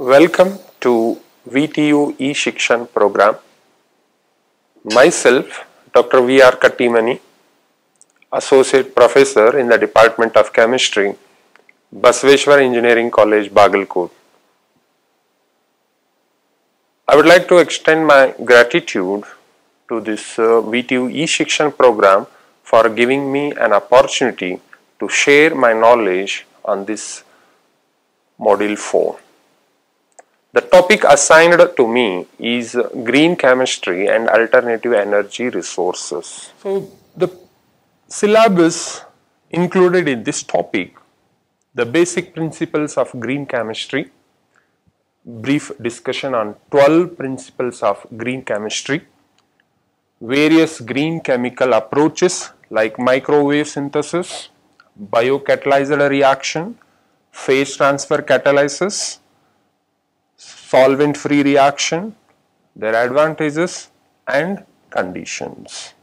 Welcome to VTU e-Shikshan program. Myself, Dr. V.R. Kattimani, Associate Professor in the Department of Chemistry, Basaveshwar Engineering College, Bagalkot. I would like to extend my gratitude to this uh, VTU e-Shikshan program for giving me an opportunity to share my knowledge on this module 4. The topic assigned to me is green chemistry and alternative energy resources. So the syllabus included in this topic, the basic principles of green chemistry, brief discussion on 12 principles of green chemistry, various green chemical approaches like microwave synthesis, biocatalyzed reaction, phase transfer catalysis, solvent free reaction, their advantages and conditions.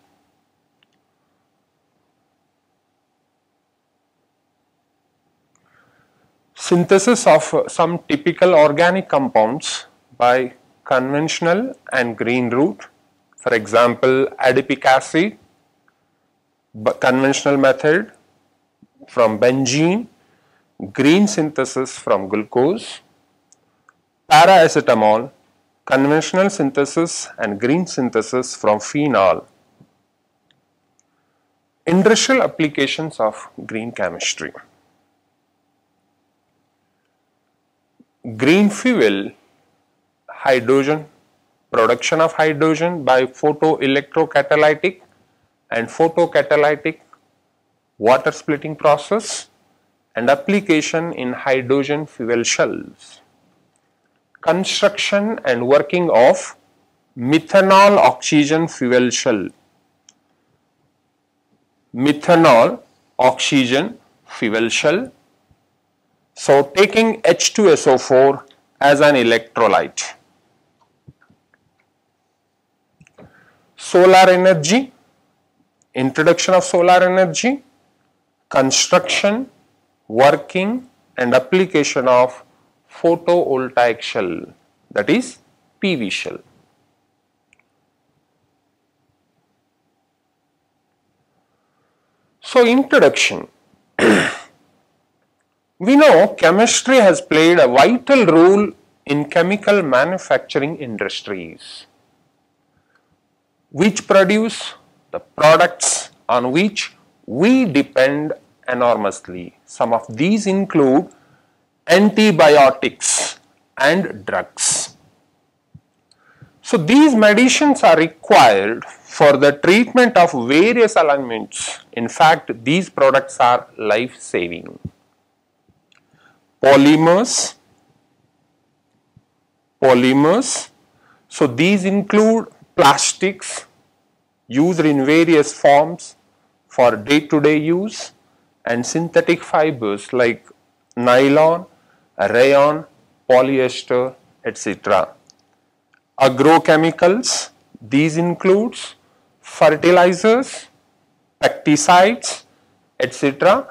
Synthesis of uh, some typical organic compounds by conventional and green route, for example adipic acid, conventional method from benzene, green synthesis from glucose, paracetamol, conventional synthesis and green synthesis from phenol. Industrial applications of green chemistry. Green fuel, hydrogen, production of hydrogen by photoelectrocatalytic and photocatalytic water splitting process and application in hydrogen fuel cells. Construction and working of methanol oxygen fuel cell. Methanol oxygen fuel cell. So taking H2SO4 as an electrolyte. Solar energy, introduction of solar energy, construction, working and application of photovoltaic cell that is PV cell. So introduction. we know chemistry has played a vital role in chemical manufacturing industries which produce the products on which we depend enormously. Some of these include antibiotics and drugs. So these medicines are required for the treatment of various ailments. In fact, these products are life-saving. Polymers, polymers, so these include plastics used in various forms for day-to-day -day use and synthetic fibers like nylon, rayon, polyester, etc. Agrochemicals, these includes fertilizers, pesticides, etc.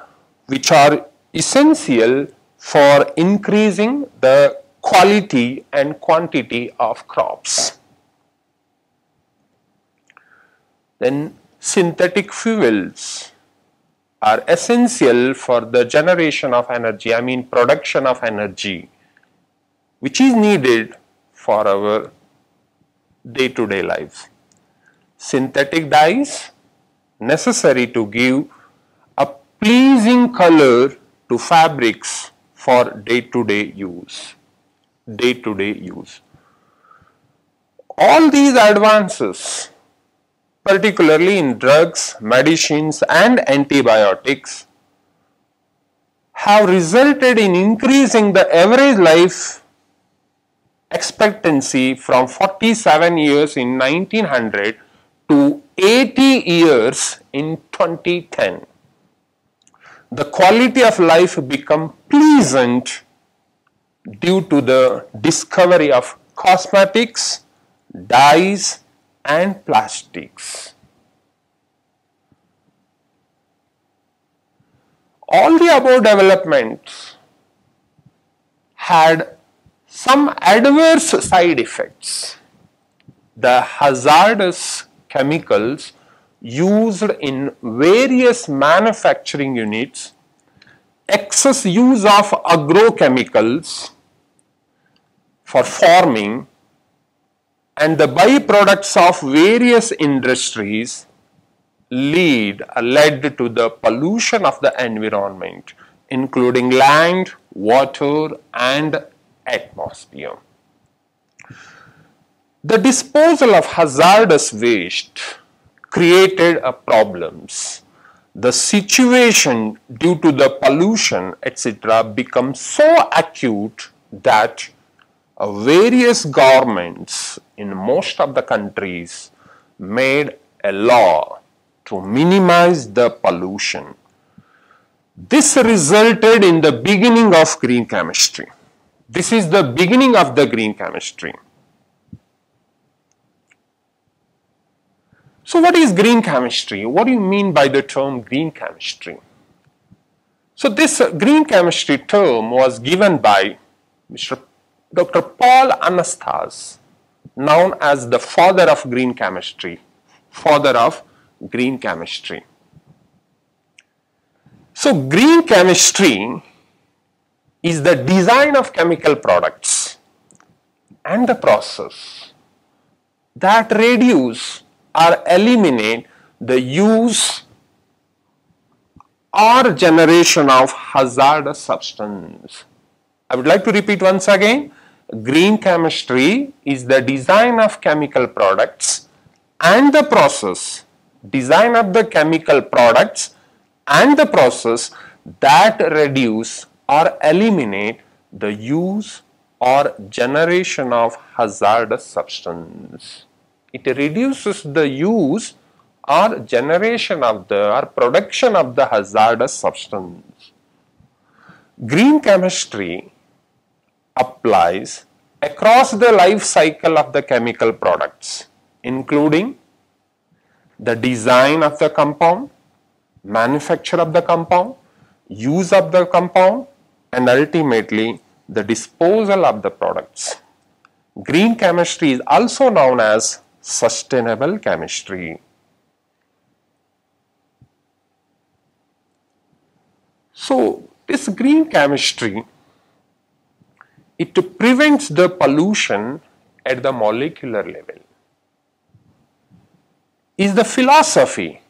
which are essential for increasing the quality and quantity of crops. Then synthetic fuels are essential for the generation of energy, I mean production of energy, which is needed for our day-to-day -day lives. Synthetic dyes necessary to give a pleasing color to fabrics for day-to-day -day use, day-to-day -day use. All these advances particularly in drugs, medicines and antibiotics have resulted in increasing the average life expectancy from 47 years in 1900 to 80 years in 2010. The quality of life become pleasant due to the discovery of cosmetics, dyes, and plastics. All the above developments had some adverse side effects. The hazardous chemicals used in various manufacturing units, excess use of agrochemicals for farming and the byproducts of various industries lead led to the pollution of the environment including land, water and atmosphere. The disposal of hazardous waste created problems. The situation due to the pollution etc. becomes so acute that Uh, various governments in most of the countries made a law to minimize the pollution. This resulted in the beginning of green chemistry. This is the beginning of the green chemistry. So what is green chemistry? What do you mean by the term green chemistry? So this green chemistry term was given by Mr. Dr. Paul Anastas, known as the father of green chemistry, father of green chemistry. So green chemistry is the design of chemical products and the process that reduce or eliminate the use or generation of hazardous substance. I would like to repeat once again, green chemistry is the design of chemical products and the process, design of the chemical products and the process that reduce or eliminate the use or generation of hazardous substance it reduces the use or generation of the or production of the hazardous substance. Green chemistry applies across the life cycle of the chemical products including the design of the compound, manufacture of the compound, use of the compound and ultimately the disposal of the products. Green chemistry is also known as sustainable chemistry. So, this green chemistry, it prevents the pollution at the molecular level. Is the philosophy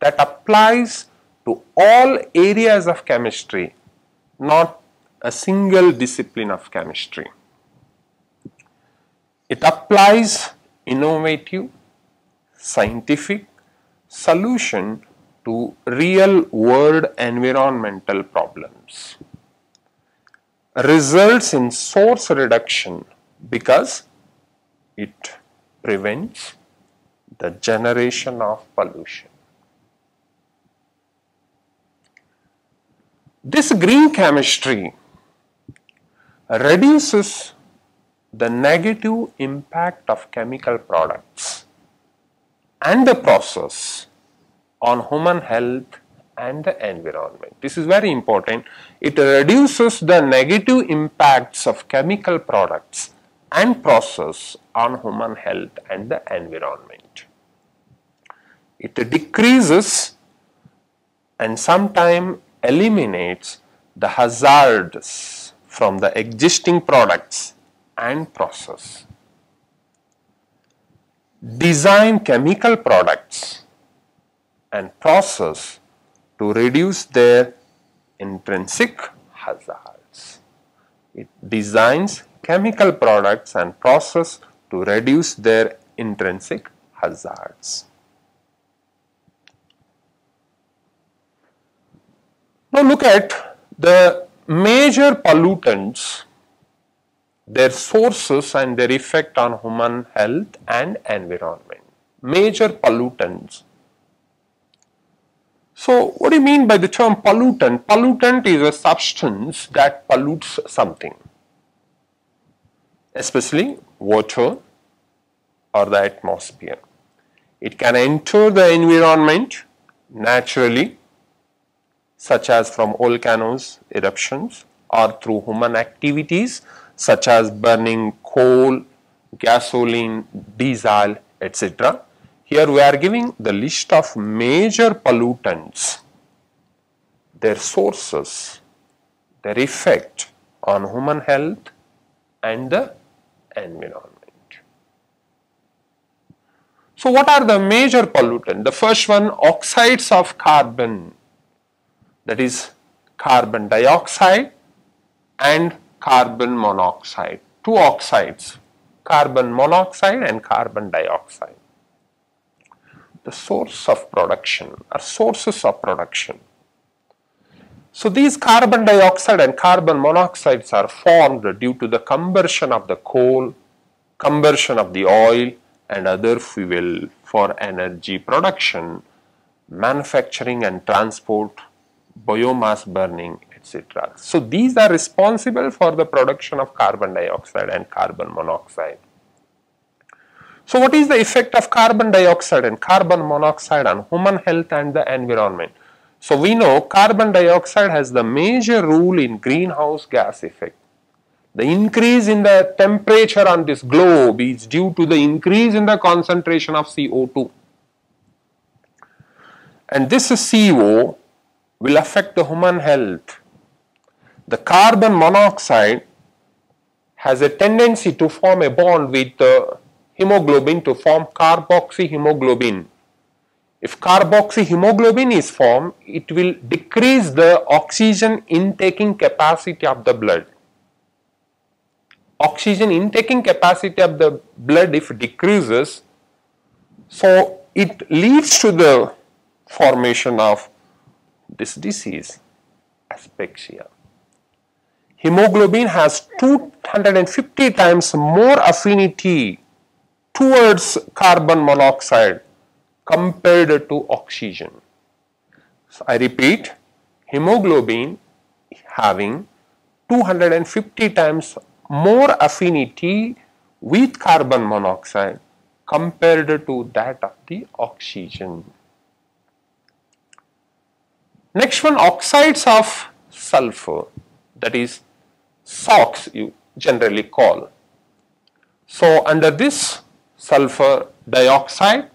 that applies to all areas of chemistry, not a single discipline of chemistry. It applies innovative, scientific solution to real world environmental problems. Results in source reduction because it prevents the generation of pollution. This green chemistry reduces the negative impact of chemical products and the process on human health and the environment. This is very important. It reduces the negative impacts of chemical products and process on human health and the environment. It decreases and sometimes eliminates the hazards from the existing products and process. Design chemical products and process to reduce their intrinsic hazards. It designs chemical products and process to reduce their intrinsic hazards. Now look at the major pollutants their sources and their effect on human health and environment. Major pollutants. So, what do you mean by the term pollutant? Pollutant is a substance that pollutes something, especially water or the atmosphere. It can enter the environment naturally, such as from volcanoes, eruptions, or through human activities such as burning coal, gasoline, diesel, etc. Here we are giving the list of major pollutants, their sources, their effect on human health and the environment. So what are the major pollutants? The first one oxides of carbon that is carbon dioxide and carbon monoxide. Two oxides carbon monoxide and carbon dioxide. The source of production or sources of production. So these carbon dioxide and carbon monoxides are formed due to the combustion of the coal, combustion of the oil, and other fuel for energy production, manufacturing and transport, biomass burning, etc. So these are responsible for the production of carbon dioxide and carbon monoxide. So what is the effect of carbon dioxide and carbon monoxide on human health and the environment? So we know carbon dioxide has the major role in greenhouse gas effect. The increase in the temperature on this globe is due to the increase in the concentration of CO2. And this CO will affect the human health. The carbon monoxide has a tendency to form a bond with the hemoglobin to form carboxyhemoglobin. If carboxyhemoglobin is formed, it will decrease the oxygen intaking capacity of the blood oxygen intaking capacity of the blood if decreases, so it leads to the formation of this disease, asphyxia. Hemoglobin has 250 times more affinity towards carbon monoxide compared to oxygen. So I repeat, hemoglobin having 250 times more affinity with carbon monoxide compared to that of the oxygen. Next one oxides of sulfur that is SOx you generally call. So under this sulfur dioxide,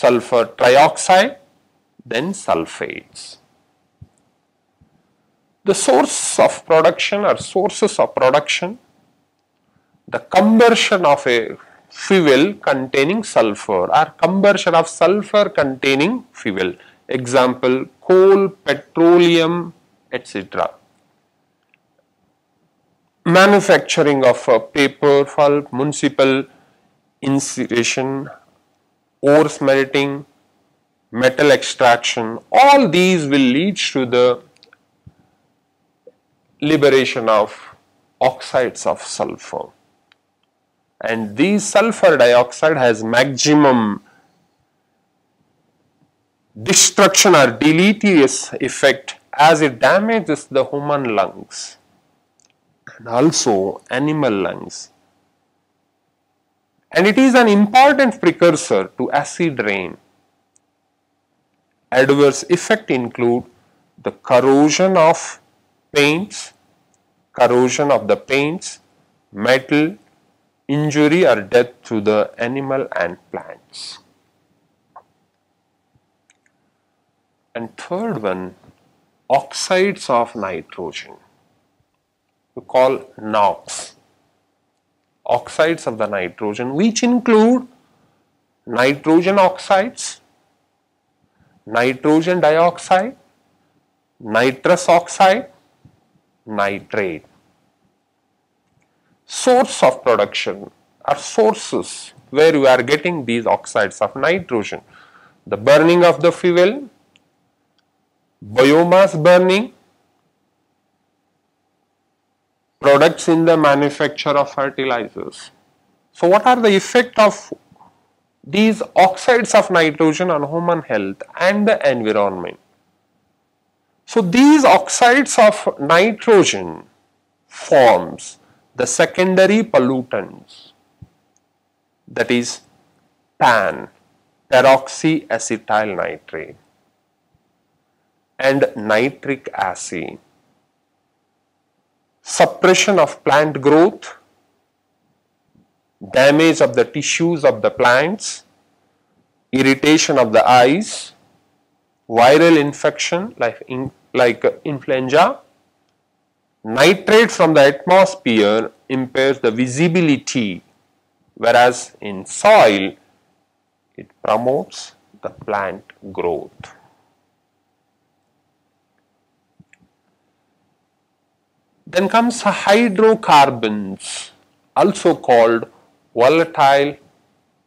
sulfur trioxide, then sulfates the source of production or sources of production, the combustion of a fuel containing sulfur or combustion of sulfur containing fuel. Example, coal, petroleum, etc. Manufacturing of uh, paper, pulp, municipal incineration, ore smelting, metal extraction, all these will lead to the liberation of oxides of sulfur. And this sulfur dioxide has maximum destruction or deleterious effect as it damages the human lungs and also animal lungs and it is an important precursor to acid rain. Adverse effect include the corrosion of paints, corrosion of the paints, metal, injury or death to the animal and plants. And third one, oxides of nitrogen. We call NOx. Oxides of the nitrogen which include nitrogen oxides, nitrogen dioxide, nitrous oxide, nitrate. Source of production are sources where you are getting these oxides of nitrogen. The burning of the fuel, biomass burning, products in the manufacture of fertilizers. So what are the effect of these oxides of nitrogen on human health and the environment? So these oxides of nitrogen forms the secondary pollutants that is PAN, peroxyacetyl nitrate and nitric acid. Suppression of plant growth, damage of the tissues of the plants, irritation of the eyes, viral infection like, in, like influenza, nitrate from the atmosphere impairs the visibility whereas in soil it promotes the plant growth. Then comes hydrocarbons also called volatile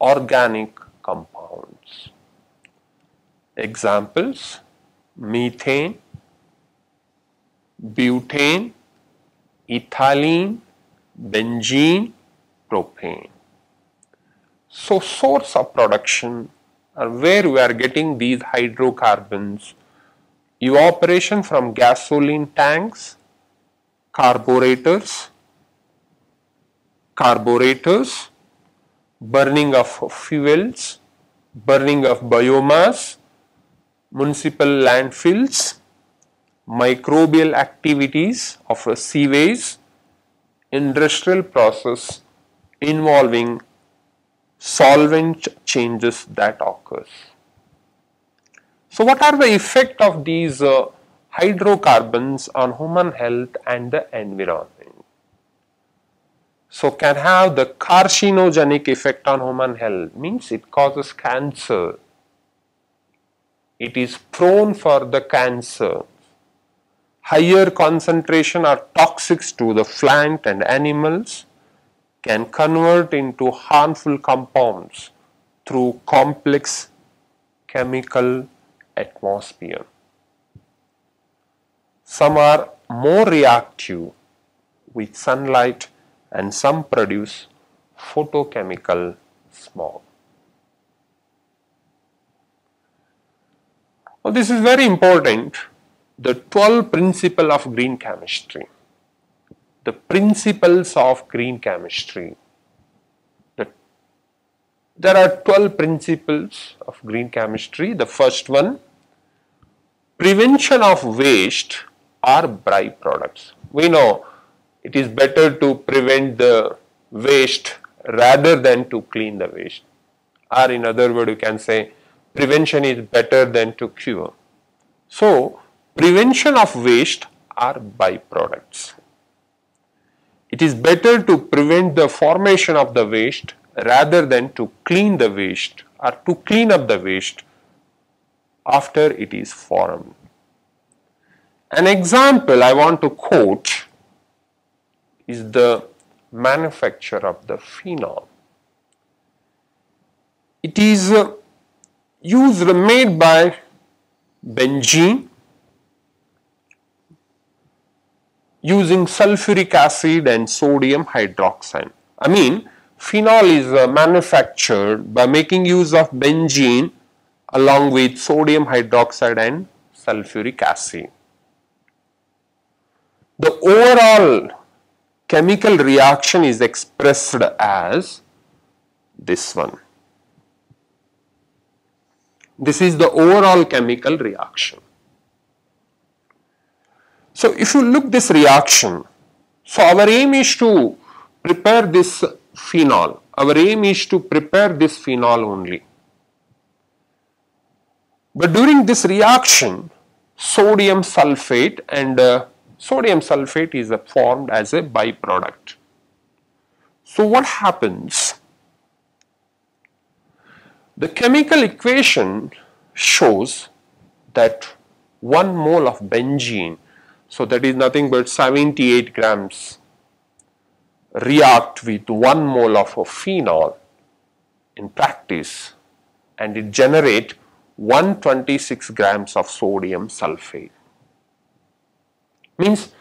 organic compounds. Examples methane, butane, ethylene, benzene, propane. So source of production are where we are getting these hydrocarbons, evaporation from gasoline tanks, carburetors, carburetors, burning of fuels, burning of biomass, municipal landfills, microbial activities of sewage, industrial process involving solvent changes that occurs. So what are the effect of these uh, hydrocarbons on human health and the environment? So can have the carcinogenic effect on human health means it causes cancer. It is prone for the cancer higher concentration are toxics to the plant and animals can convert into harmful compounds through complex chemical atmosphere. Some are more reactive with sunlight and some produce photochemical smog. Well, this is very important the 12 principle of green chemistry. The principles of green chemistry. The, there are 12 principles of green chemistry. The first one, prevention of waste or byproducts. We know it is better to prevent the waste rather than to clean the waste. Or in other words, you can say prevention is better than to cure. So, prevention of waste are byproducts. It is better to prevent the formation of the waste rather than to clean the waste or to clean up the waste after it is formed. An example I want to quote is the manufacture of the phenol. It is uh, used made by benzene using sulfuric acid and sodium hydroxide. I mean, phenol is uh, manufactured by making use of benzene along with sodium hydroxide and sulfuric acid. The overall chemical reaction is expressed as this one. This is the overall chemical reaction. So if you look this reaction, so our aim is to prepare this phenol. Our aim is to prepare this phenol only. But during this reaction, sodium sulfate and uh, sodium sulfate is formed as a byproduct. So what happens? The chemical equation shows that 1 mole of benzene so that is nothing but 78 grams react with 1 mole of a phenol in practice and it generate 126 grams of sodium sulfate. Means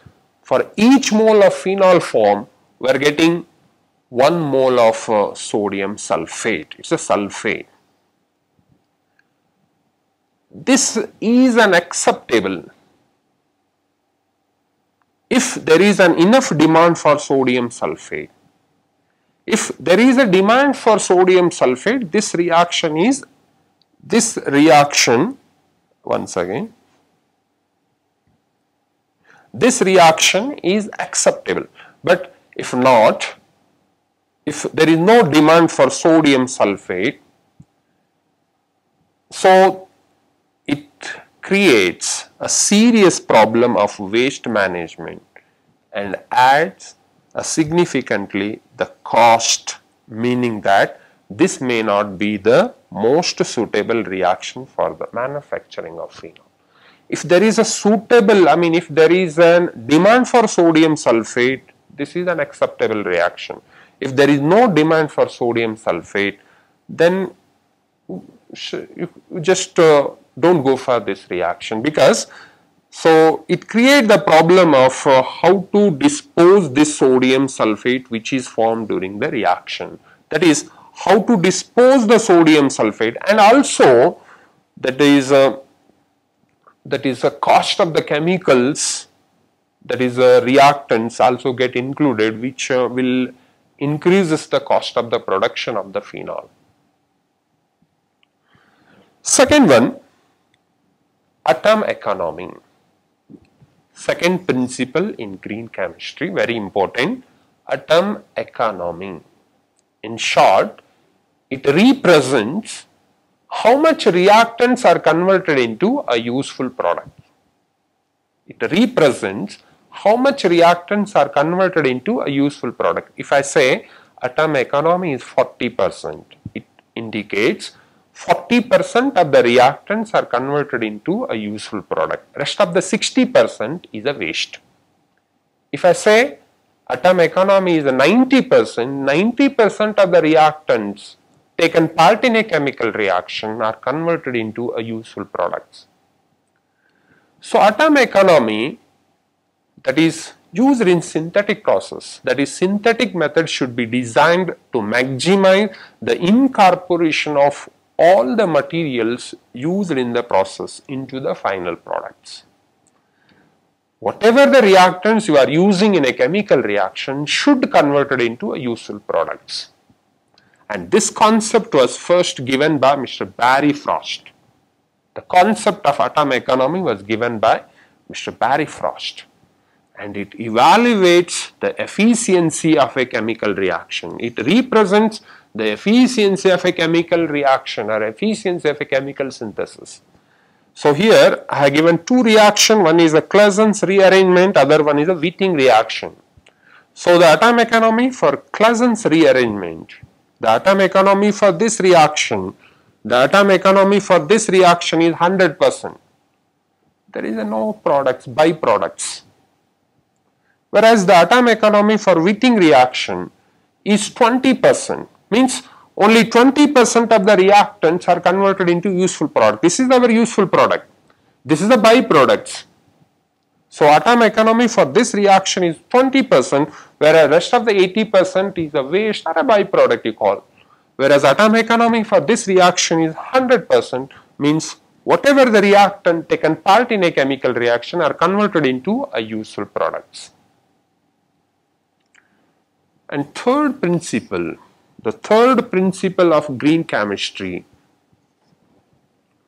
for each mole of phenol form we are getting 1 mole of uh, sodium sulfate. It's a sulfate. This is an acceptable if there is an enough demand for sodium sulfate. If there is a demand for sodium sulfate, this reaction is, this reaction, once again, this reaction is acceptable. But if not, if there is no demand for sodium sulfate, so it creates a serious problem of waste management and adds significantly the cost meaning that this may not be the most suitable reaction for the manufacturing of phenol. If there is a suitable, I mean if there is a demand for sodium sulfate, this is an acceptable reaction. If there is no demand for sodium sulfate, then you just uh, don't go for this reaction because so it creates the problem of uh, how to dispose this sodium sulfate which is formed during the reaction. That is how to dispose the sodium sulfate and also that is a that is a cost of the chemicals that is a reactants also get included which uh, will increases the cost of the production of the phenol. Second one atom economy. Second principle in green chemistry very important atom economy. In short it represents how much reactants are converted into a useful product. It represents how much reactants are converted into a useful product. If I say atom economy is 40%, it indicates 40% of the reactants are converted into a useful product. Rest of the 60% is a waste. If I say atom economy is 90%, 90% of the reactants taken part in a chemical reaction are converted into a useful products. So atom economy that is used in synthetic process that is synthetic method should be designed to maximize the incorporation of all the materials used in the process into the final products. Whatever the reactants you are using in a chemical reaction should converted into a useful products. And this concept was first given by Mr. Barry Trost. The concept of atom economy was given by Mr. Barry Trost and it evaluates the efficiency of a chemical reaction. It represents the efficiency of a chemical reaction or efficiency of a chemical synthesis. So here I have given two reaction, one is a Claisen's rearrangement, other one is a Wittig reaction. So the atom economy for Claisen's rearrangement the atom economy for this reaction, the atom economy for this reaction is 100%. There is no products, byproducts. Whereas the atom economy for Wittig reaction is 20%, means only 20% of the reactants are converted into useful product. This is our useful product. This is the byproducts. So atom economy for this reaction is 20% whereas rest of the 80% is a waste or a byproduct you call. Whereas atom economy for this reaction is 100% means whatever the reactant taken part in a chemical reaction are converted into a useful products. And third principle, the third principle of green chemistry,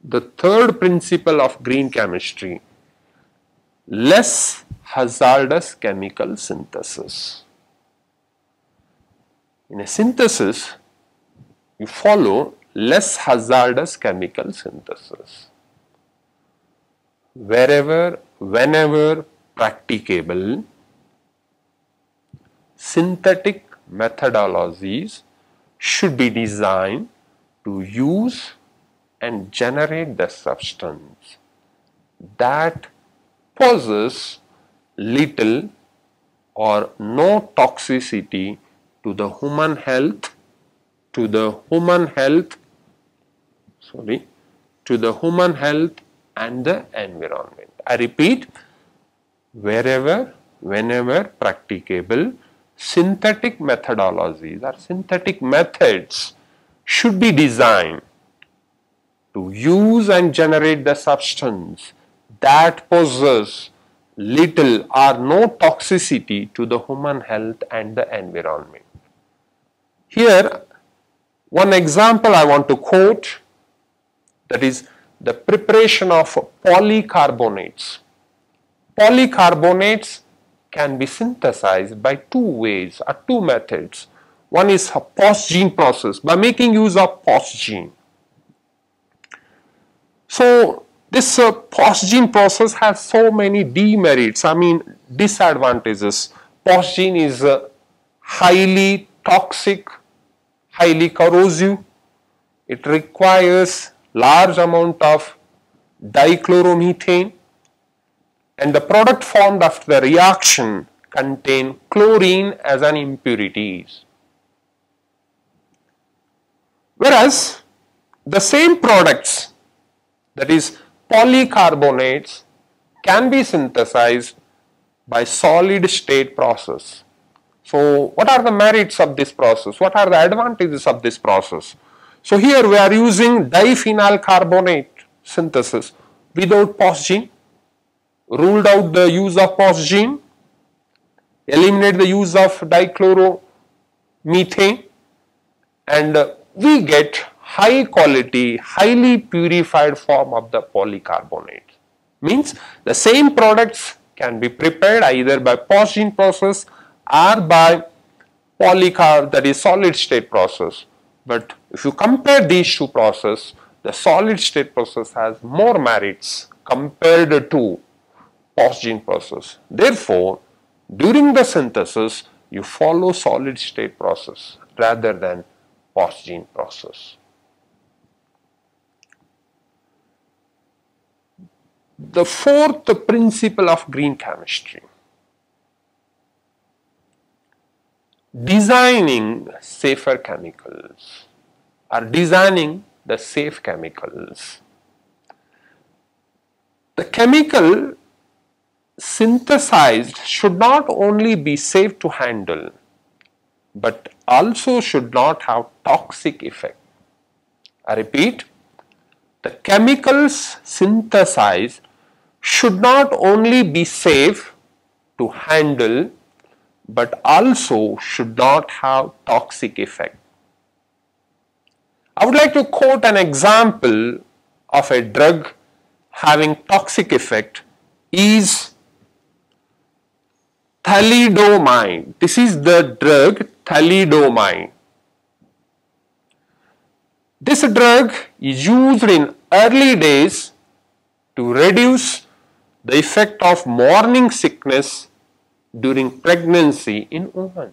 the third principle of green chemistry less hazardous chemical synthesis. In a synthesis, you follow less hazardous chemical synthesis. Wherever, whenever practicable, synthetic methodologies should be designed to use and generate the substance that poses little or no toxicity to the human health to the human health sorry to the human health and the environment. I repeat wherever whenever practicable synthetic methodologies or synthetic methods should be designed to use and generate the substance that poses little or no toxicity to the human health and the environment. Here, one example I want to quote that is the preparation of polycarbonates. polycarbonates can be synthesized by two ways or two methods. One is a phosgene process by making use of phosgene. So this uh, phosgene process has so many demerits, I mean disadvantages. phosgene is uh, highly toxic, highly corrosive. It requires large amount of dichloromethane and the product formed after the reaction contain chlorine as an impurities. Whereas the same products that is polycarbonates can be synthesized by solid state process. So what are the merits of this process? What are the advantages of this process? So here we are using diphenyl carbonate synthesis without phosgene, ruled out the use of phosgene, eliminate the use of dichloromethane and we get high quality, highly purified form of the polycarbonate. Means the same products can be prepared either by phosgene process or by polycarb that is solid state process. But if you compare these two processes, the solid state process has more merits compared to phosgene process. Therefore, during the synthesis, you follow solid state process rather than phosgene process. The fourth principle of green chemistry designing safer chemicals or designing the safe chemicals. The chemical synthesized should not only be safe to handle but also should not have toxic effect. I repeat, the chemicals synthesized should not only be safe to handle but also should not have toxic effect. I would like to quote an example of a drug having toxic effect is thalidomide. This is the drug thalidomide. This drug is used in early days to reduce the effect of morning sickness during pregnancy in women.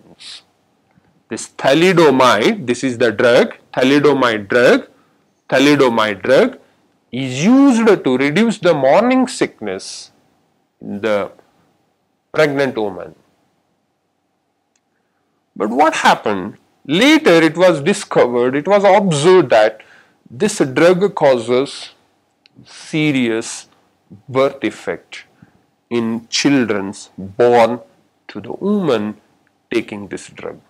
This thalidomide, this is the drug, thalidomide drug, thalidomide drug is used to reduce the morning sickness in the pregnant woman. But what happened? Later it was discovered, it was observed that this drug causes serious birth defect in children born to the woman taking this drug.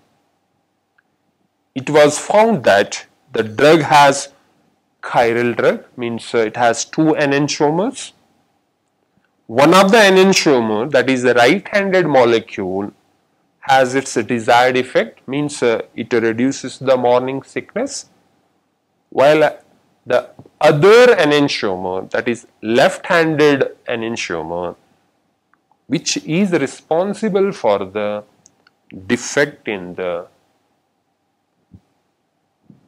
It was found that the drug has chiral drug means uh, it has two enantiomers. One of the enantiomer that is the right-handed molecule has its desired effect means uh, it reduces the morning sickness while the other enantiomer that is left-handed enantiomer which is responsible for the defect in the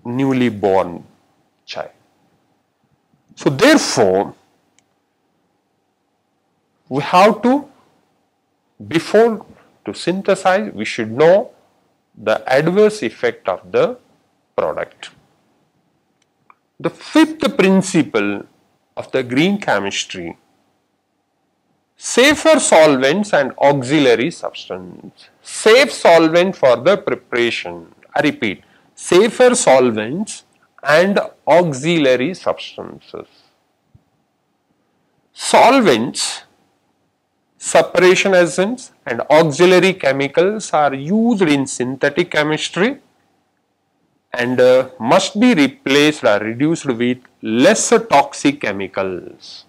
newly born child. So therefore, we have to, before to synthesize, we should know the adverse effect of the product. The fifth principle of the green chemistry safer solvents and auxiliary substance. Safe solvent for the preparation. I repeat, safer solvents and auxiliary substances. Solvents, separation agents and auxiliary chemicals are used in synthetic chemistry and uh, must be replaced or reduced with less toxic chemicals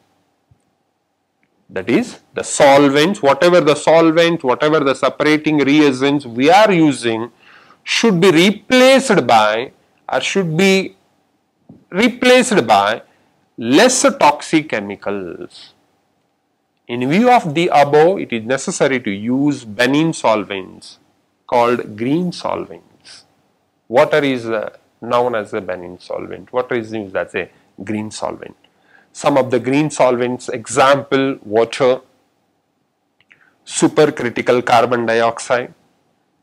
that is the solvents whatever the solvent whatever the separating reagents we are using should be replaced by or should be replaced by less toxic chemicals In view of the above, it is necessary to use benign solvents called green solvents. Water is uh, known as a benign solvent. Water is used as a green solvent. Some of the green solvents, example water, supercritical carbon dioxide,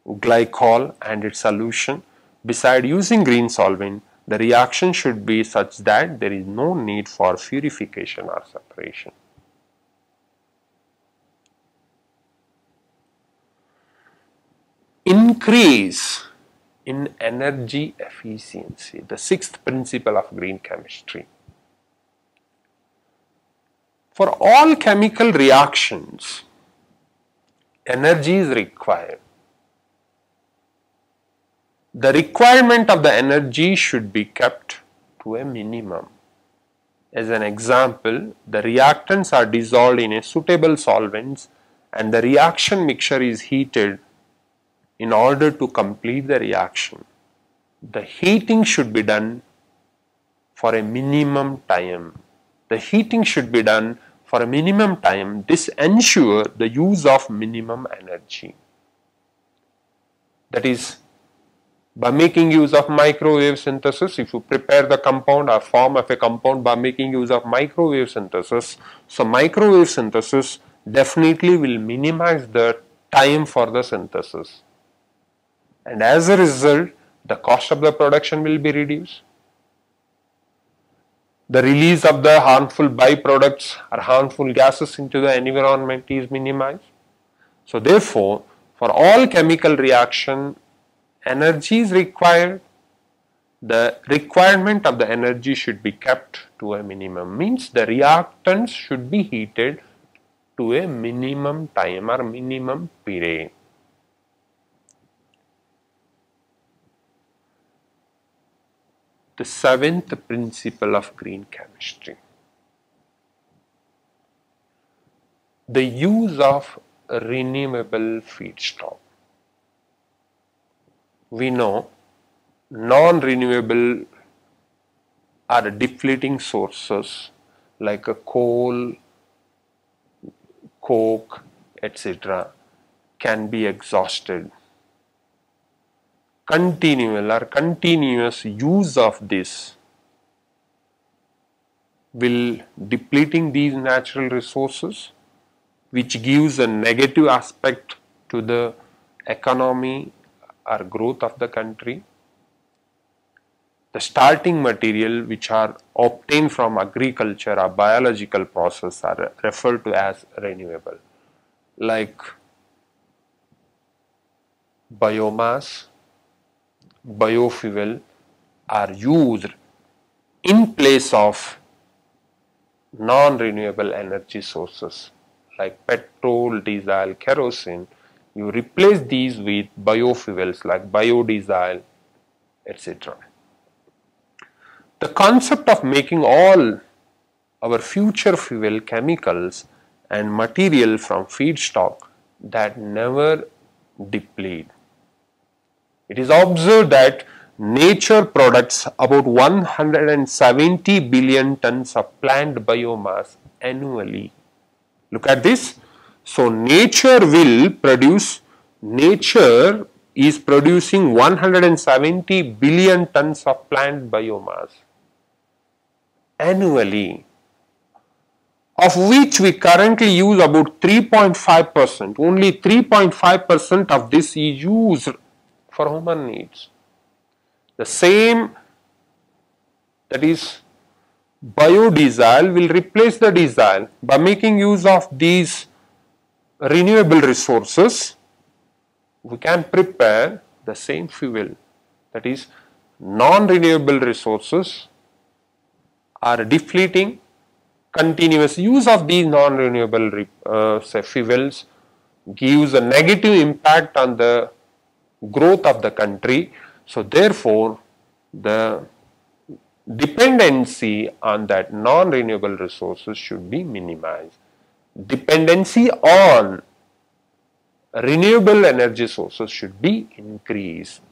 glycol and its solution. Beside using green solvent, the reaction should be such that there is no need for purification or separation. Increase in energy efficiency, the sixth principle of green chemistry. For all chemical reactions, energy is required. The requirement of the energy should be kept to a minimum. As an example, the reactants are dissolved in a suitable solvents and the reaction mixture is heated in order to complete the reaction. The heating should be done for a minimum time. The heating should be done for a minimum time. This ensure the use of minimum energy. That is, by making use of microwave synthesis, if you prepare the compound or form of a compound by making use of microwave synthesis, so microwave synthesis definitely will minimize the time for the synthesis. And as a result, the cost of the production will be reduced. The release of the harmful byproducts or harmful gases into the environment is minimized. So therefore, for all chemical reaction, energy is required. The requirement of the energy should be kept to a minimum. Means the reactants should be heated to a minimum time or minimum period. The seventh principle of green chemistry. The use of renewable feedstock we know non-renewable are depleting sources like a coal, coke, etc. can be exhausted. Continual or continuous use of this will depleting these natural resources which gives a negative aspect to the economy or growth of the country. The starting material which are obtained from agriculture or biological process are referred to as renewable like biomass, biofuel are used in place of non-renewable energy sources like petrol, diesel, kerosene you replace these with biofuels like biodiesel, etc. The concept of making all our future fuel chemicals and material from feedstock that never deplete. It is observed that nature products about 170 billion tons of plant biomass annually. Look at this. So nature will produce, nature is producing 170 billion tons of plant biomass annually of which we currently use about 3.5 percent. Only 3.5 percent of this is used for human needs. The same that is biodiesel will replace the diesel by making use of these renewable resources, we can prepare the same fuel. That is, non-renewable resources are depleting. Continuous use of these non-renewable uh, fuels gives a negative impact on the growth of the country. So therefore, the dependency on that non-renewable resources should be minimized dependency on renewable energy sources should be increased.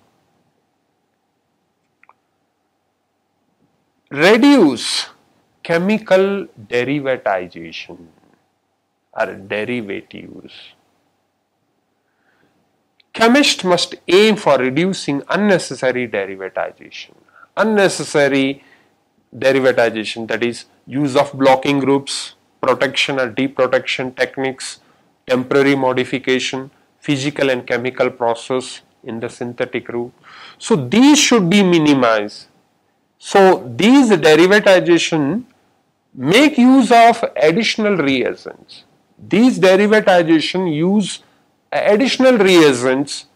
Reduce chemical derivatization are derivatives. Chemist must aim for reducing unnecessary derivatization. Unnecessary derivatization that is use of blocking groups, protection or deprotection techniques, temporary modification, physical and chemical process in the synthetic route. So these should be minimized. So these derivatization make use of additional reagents. These derivatization use additional reagents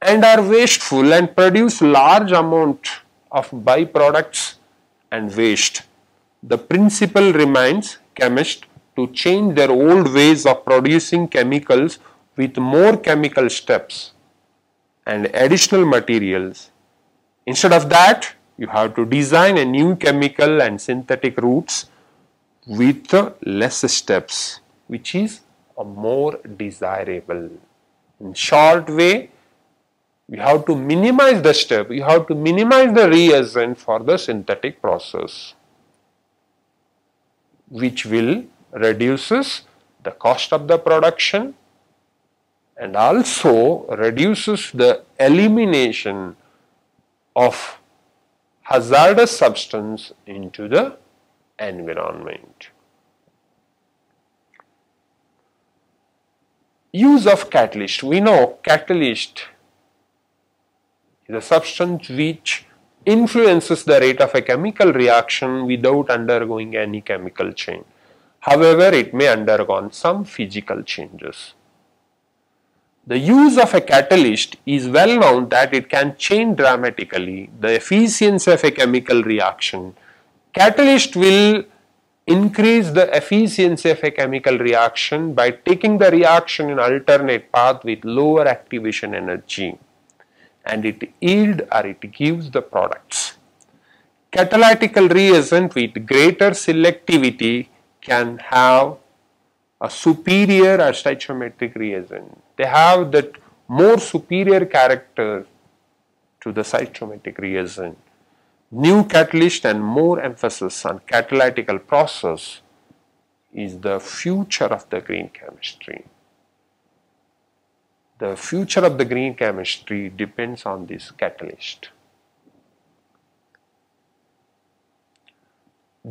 and are wasteful and produce large amount of byproducts and waste. The principle remains chemists to change their old ways of producing chemicals with more chemical steps and additional materials. Instead of that, you have to design a new chemical and synthetic routes with less steps, which is a more desirable. In short way, you have to minimize the step, you have to minimize the reagent for the synthetic process, which will reduces the cost of the production and also reduces the elimination of hazardous substance into the environment. Use of catalyst. We know catalyst is a substance which influences the rate of a chemical reaction without undergoing any chemical change. However, it may undergo some physical changes. The use of a catalyst is well known that it can change dramatically the efficiency of a chemical reaction. Catalyst will increase the efficiency of a chemical reaction by taking the reaction in alternate path with lower activation energy and it yield or it gives the products. Catalytical reagent with greater selectivity can have a superior or stoichiometric reagent they have that more superior character to the stoichiometric reagent. New catalyst and more emphasis on catalytical process is the future of the green chemistry. The future of the green chemistry depends on this catalyst.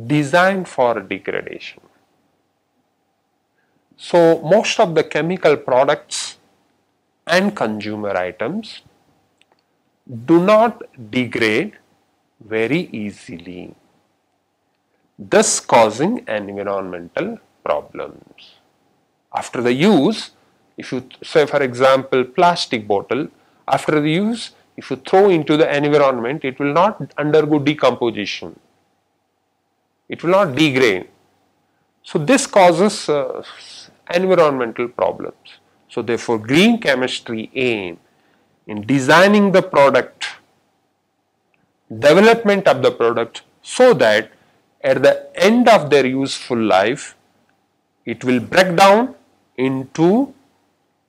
Design for degradation. So most of the chemical products and consumer items do not degrade very easily, thus causing environmental problems. After the use, if you say for example plastic bottle, after the use, if you throw into the environment, it will not undergo decomposition. It will not degrade. So this causes uh, environmental problems. So therefore green chemistry aim in designing the product, development of the product so that at the end of their useful life it will break down into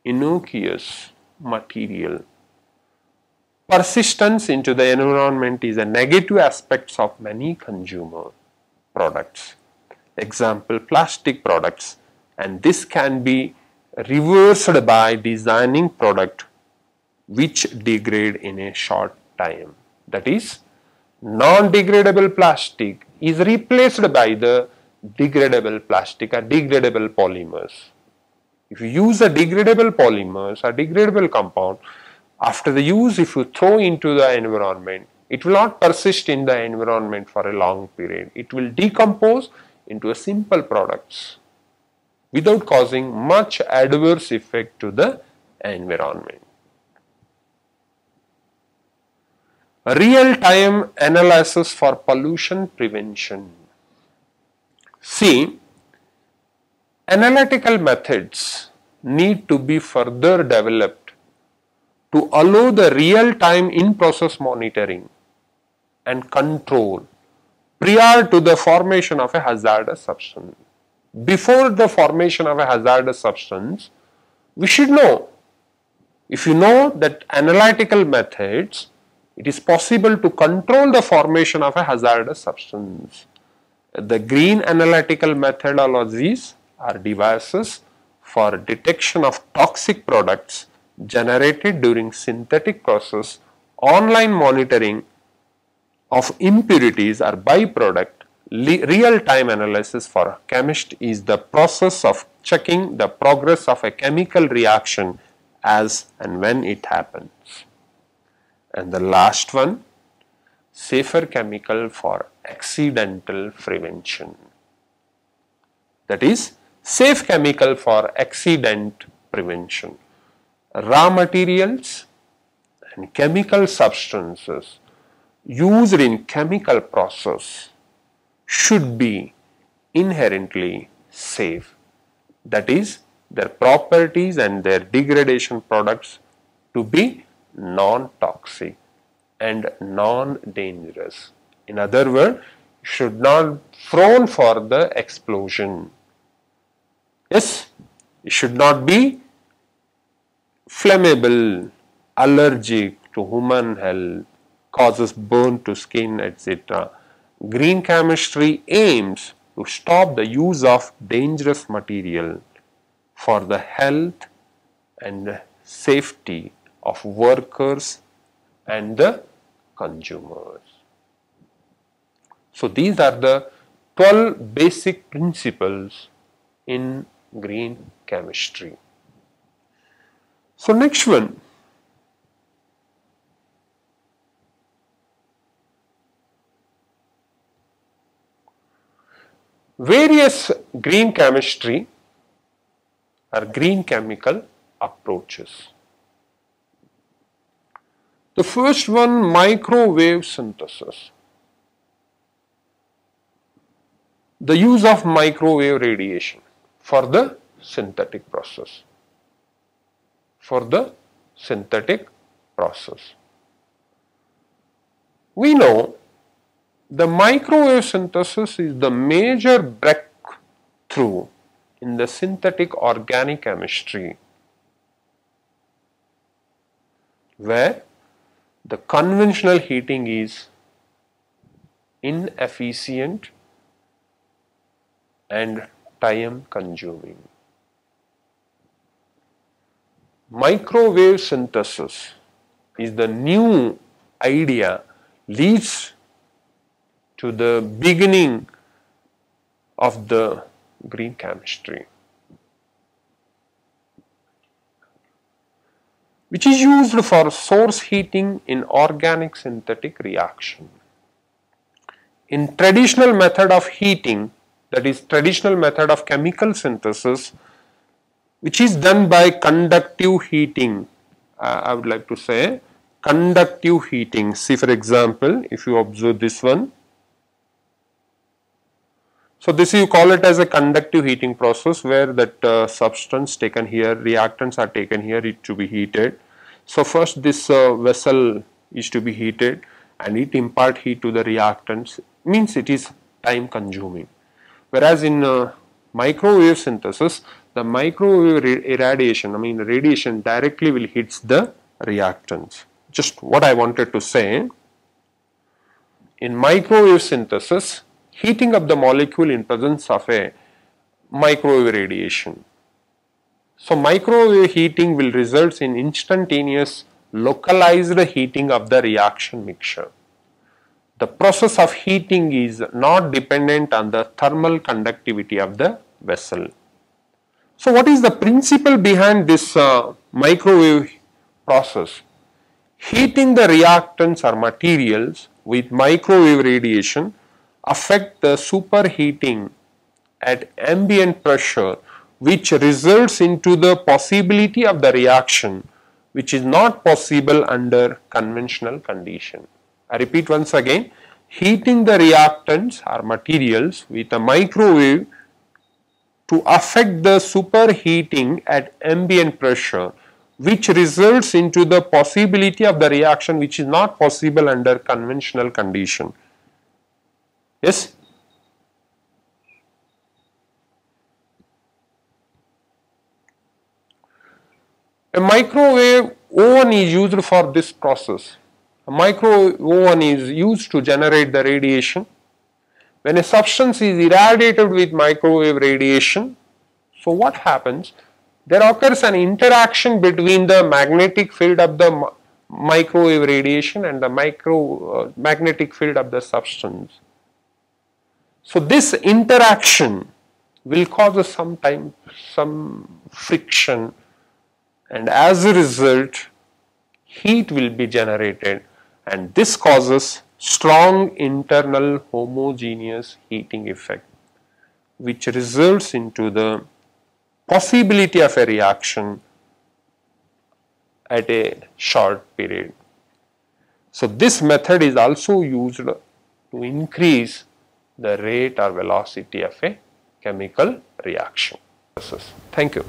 innocuous material. Persistence into the environment is a negative aspect of many consumer products. Example plastic products and this can be reversed by designing product which degrade in a short time. That is non-degradable plastic is replaced by the degradable plastic or degradable polymers. If you use a degradable polymers or degradable compound, after the use if you throw into the environment, it will not persist in the environment for a long period. It will decompose into a simple products without causing much adverse effect to the environment. Real-time analysis for pollution prevention. See, analytical methods need to be further developed to allow the real-time in-process monitoring and control prior to the formation of a hazardous substance before the formation of a hazardous substance, we should know. If you know that analytical methods, it is possible to control the formation of a hazardous substance. The green analytical methodologies are devices for detection of toxic products generated during synthetic process, online monitoring of impurities or byproduct, real-time analysis for a chemist is the process of checking the progress of a chemical reaction as and when it happens. And the last one, safer chemical for accidental prevention. That is, safe chemical for accident prevention. Raw materials and chemical substances used in chemical process should be inherently safe. That is, their properties and their degradation products to be non-toxic and non-dangerous. In other words, should not prone for the explosion. Yes, it should not be flammable, allergic to human health, causes burn to skin, etc. Green chemistry aims to stop the use of dangerous material for the health and safety of workers and the consumers. So these are the 12 basic principles in green chemistry. So next one. Various green chemistry or green chemical approaches. The first one microwave synthesis. The use of microwave radiation for the synthetic process. For the synthetic process. We know the microwave synthesis is the major breakthrough in the synthetic organic chemistry where the conventional heating is inefficient and time consuming. Microwave synthesis is the new idea leads to the beginning of the green chemistry. Which is used for source heating in organic synthetic reaction. In traditional method of heating, that is traditional method of chemical synthesis, which is done by conductive heating, uh, I would like to say conductive heating. See for example, if you observe this one, so this you call it as a conductive heating process where that uh, substance taken here, reactants are taken here it to be heated. So first this uh, vessel is to be heated and it impart heat to the reactants means it is time consuming. Whereas in uh, microwave synthesis the microwave irradiation I mean radiation directly will hits the reactants. Just what I wanted to say in microwave synthesis heating up the molecule in presence of a microwave radiation. So microwave heating will result in instantaneous localized heating of the reaction mixture. The process of heating is not dependent on the thermal conductivity of the vessel. So what is the principle behind this uh, microwave process? Heating the reactants or materials with microwave radiation affect the superheating at ambient pressure which results into the possibility of the reaction which is not possible under conventional condition. I repeat once again, heating the reactants or materials with a microwave to affect the superheating at ambient pressure which results into the possibility of the reaction which is not possible under conventional condition. Yes? A microwave oven is used for this process. A microwave oven is used to generate the radiation. When a substance is irradiated with microwave radiation, So what happens? There occurs an interaction between the magnetic field of the microwave radiation and the micro uh, magnetic field of the substance. So this interaction will cause some time some friction and as a result heat will be generated and this causes strong internal homogeneous heating effect which results into the possibility of a reaction at a short period. So this method is also used to increase the rate or velocity of a chemical reaction. Thank you.